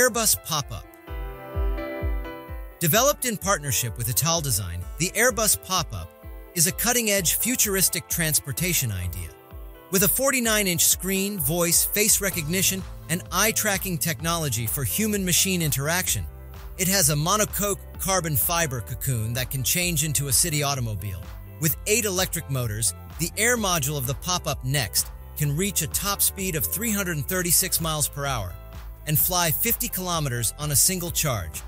Airbus Pop-Up. Developed in partnership with Italdesign, the Airbus Pop-Up is a cutting-edge futuristic transportation idea. With a 49-inch screen, voice, face recognition, and eye-tracking technology for human-machine interaction, it has a monocoque carbon fiber cocoon that can change into a city automobile. With eight electric motors, the air module of the pop-up Next can reach a top speed of 336 miles per hour and fly 50 kilometers on a single charge.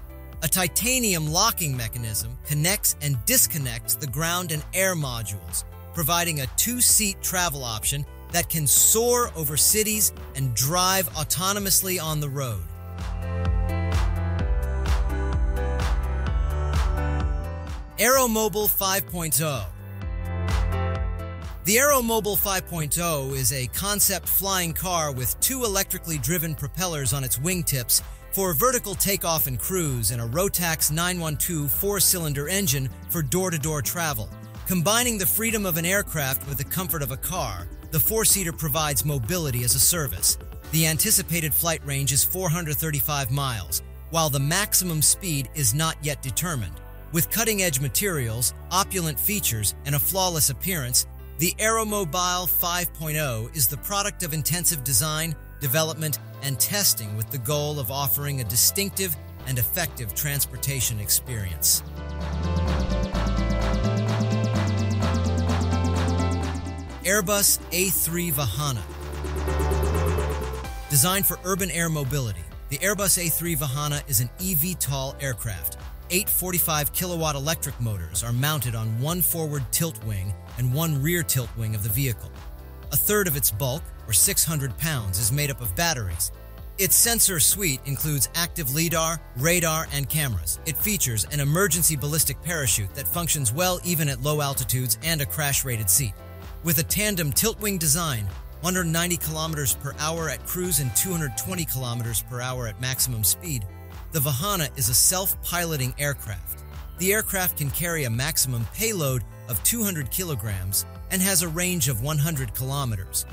A titanium locking mechanism connects and disconnects the ground and air modules, providing a two-seat travel option that can soar over cities and drive autonomously on the road. AeroMobil 5.0 The AeroMobil 5.0 is a concept flying car with two electrically driven propellers on its wingtips for vertical takeoff and cruise and a Rotax 912 four-cylinder engine for door-to-door travel. Combining the freedom of an aircraft with the comfort of a car, the four-seater provides mobility as a service. The anticipated flight range is 435 miles, while the maximum speed is not yet determined. With cutting-edge materials, opulent features, and a flawless appearance, the AeroMobil 5.0 is the product of intensive design, development, and testing with the goal of offering a distinctive and effective transportation experience. Airbus A3 Vahana Designed for urban air mobility, the Airbus A3 Vahana is an eVTOL aircraft Eight 45 kilowatt electric motors are mounted on one forward tilt wing and one rear tilt wing of the vehicle. A third of its bulk, or 600 pounds, is made up of batteries. Its sensor suite includes active LIDAR, radar, and cameras. It features an emergency ballistic parachute that functions well even at low altitudes and a crash-rated seat. With a tandem tilt-wing design, 190 kilometers per hour at cruise and 220 kilometers per hour at maximum speed, the Vahana is a self-piloting aircraft. The aircraft can carry a maximum payload of 200 kilograms and has a range of 100 kilometers.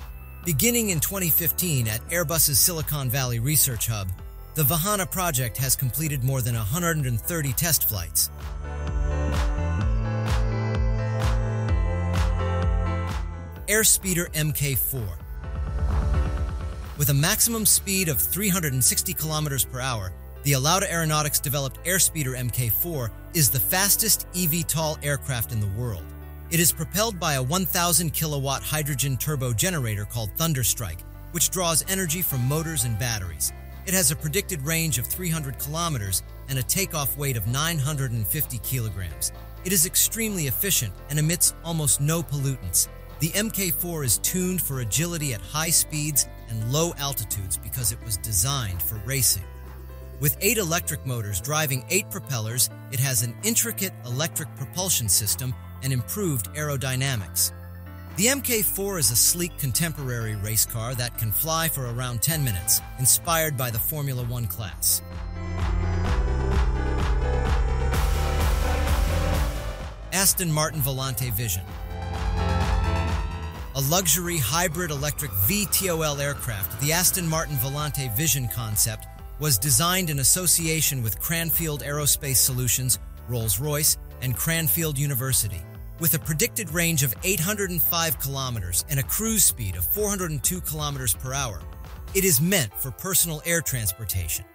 Beginning in 2015 at Airbus's Silicon Valley Research Hub, the Vahana project has completed more than 130 test flights. Airspeeder Mk4 With a maximum speed of 360 kilometers per hour, the Alauda Aeronautics developed Airspeeder Mk4 is the fastest eVTOL aircraft in the world. It is propelled by a 1,000 kilowatt hydrogen turbo generator called Thunderstrike, which draws energy from motors and batteries. It has a predicted range of 300 kilometers and a takeoff weight of 950 kilograms. It is extremely efficient and emits almost no pollutants. The Mk4 is tuned for agility at high speeds and low altitudes because it was designed for racing. With eight electric motors driving eight propellers, it has an intricate electric propulsion system and improved aerodynamics. The Mk4 is a sleek contemporary race car that can fly for around 10 minutes, inspired by the Formula One class. Aston Martin Volante Vision a luxury hybrid electric VTOL aircraft, the Aston Martin Volante Vision concept was designed in association with Cranfield Aerospace Solutions, Rolls-Royce, and Cranfield University. With a predicted range of 805 kilometers and a cruise speed of 402 kilometers per hour, it is meant for personal air transportation.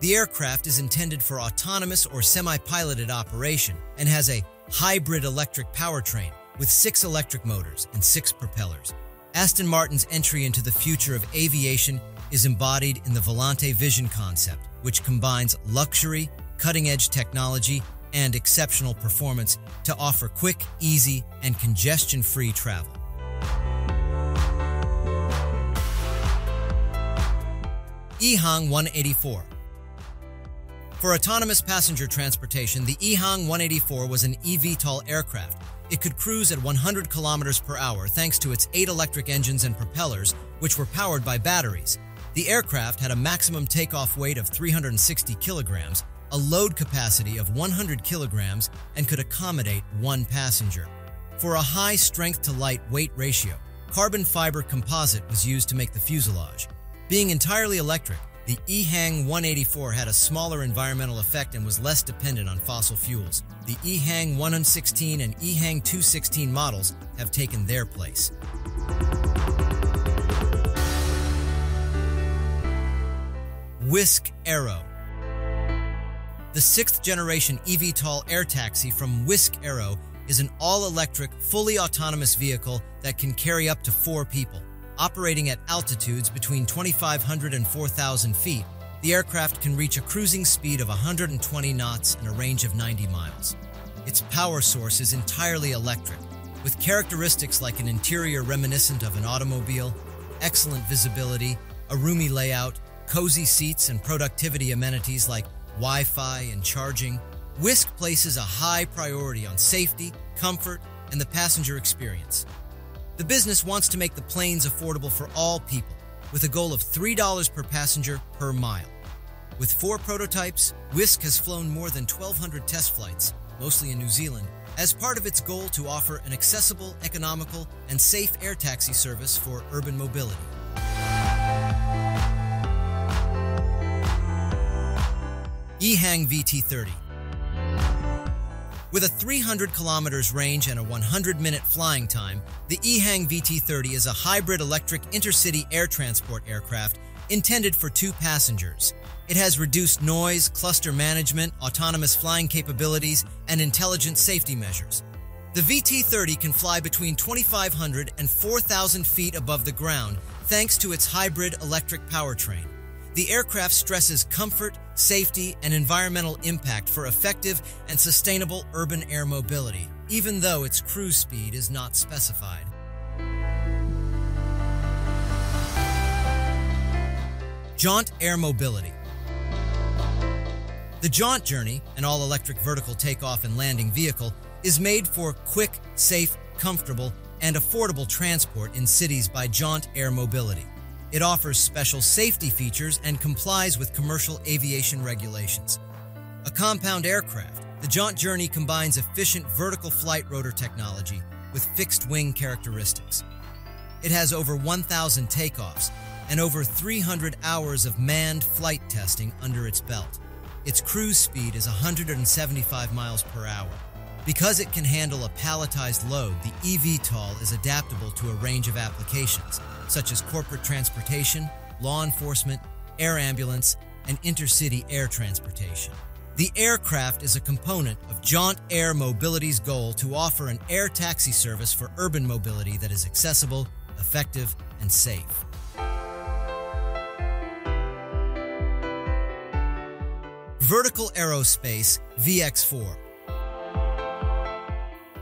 The aircraft is intended for autonomous or semi-piloted operation and has a hybrid electric powertrain with six electric motors and six propellers. Aston Martin's entry into the future of aviation is embodied in the Volante Vision concept, which combines luxury, cutting-edge technology, and exceptional performance to offer quick, easy, and congestion-free travel. EHang 184 For autonomous passenger transportation, the EHang 184 was an eVTOL aircraft. It could cruise at 100 kilometers per hour thanks to its eight electric engines and propellers, which were powered by batteries. The aircraft had a maximum takeoff weight of 360 kilograms, a load capacity of 100 kilograms, and could accommodate one passenger. For a high strength-to-light weight ratio, carbon fiber composite was used to make the fuselage. Being entirely electric, The EHang 184 had a smaller environmental effect and was less dependent on fossil fuels. The EHang 116 and EHang 216 models have taken their place. Wisk Aero The sixth generation eVTOL air taxi from Wisk Aero is an all-electric, fully autonomous vehicle that can carry up to four people. Operating at altitudes between 2,500 and 4,000 feet, the aircraft can reach a cruising speed of 120 knots and a range of 90 miles. Its power source is entirely electric, with characteristics like an interior reminiscent of an automobile, excellent visibility, a roomy layout, cozy seats, and productivity amenities like Wi-Fi and charging. Wisk places a high priority on safety, comfort, and the passenger experience. The business wants to make the planes affordable for all people, with a goal of $3 per passenger per mile. With four prototypes, Wisk has flown more than 1,200 test flights, mostly in New Zealand, as part of its goal to offer an accessible, economical, and safe air taxi service for urban mobility. EHang VT30 with a 300 kilometers range and a 100 minute flying time, the EHang VT-30 is a hybrid electric intercity air transport aircraft intended for two passengers. It has reduced noise, cluster management, autonomous flying capabilities, and intelligent safety measures. The VT-30 can fly between 2,500 and 4,000 feet above the ground thanks to its hybrid electric powertrain. The aircraft stresses comfort, safety, and environmental impact for effective and sustainable urban air mobility, even though its cruise speed is not specified. Jaunt Air Mobility The Jaunt Journey, an all-electric vertical takeoff and landing vehicle, is made for quick, safe, comfortable, and affordable transport in cities by Jaunt Air Mobility. It offers special safety features and complies with commercial aviation regulations. A compound aircraft, the Jaunt Journey combines efficient vertical flight rotor technology with fixed wing characteristics. It has over 1,000 takeoffs and over 300 hours of manned flight testing under its belt. Its cruise speed is 175 miles per hour. Because it can handle a palletized load, the eVTOL is adaptable to a range of applications, such as corporate transportation, law enforcement, air ambulance, and intercity air transportation. The aircraft is a component of Jaunt Air Mobility's goal to offer an air taxi service for urban mobility that is accessible, effective, and safe. Vertical Aerospace VX4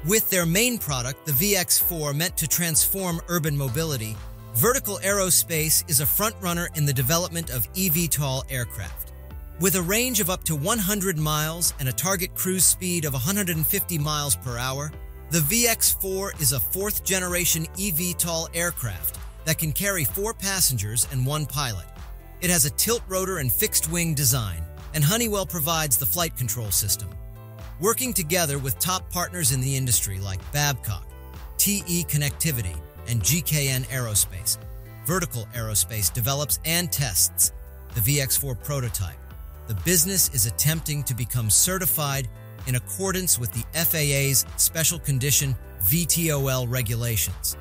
With their main product, the VX4 meant to transform urban mobility, Vertical Aerospace is a frontrunner in the development of eVTOL aircraft. With a range of up to 100 miles and a target cruise speed of 150 miles per hour, the VX4 is a fourth-generation eVTOL aircraft that can carry four passengers and one pilot. It has a tilt rotor and fixed-wing design, and Honeywell provides the flight control system. Working together with top partners in the industry like Babcock, TE Connectivity, and GKN Aerospace. Vertical Aerospace develops and tests the VX4 prototype. The business is attempting to become certified in accordance with the FAA's Special Condition VTOL regulations.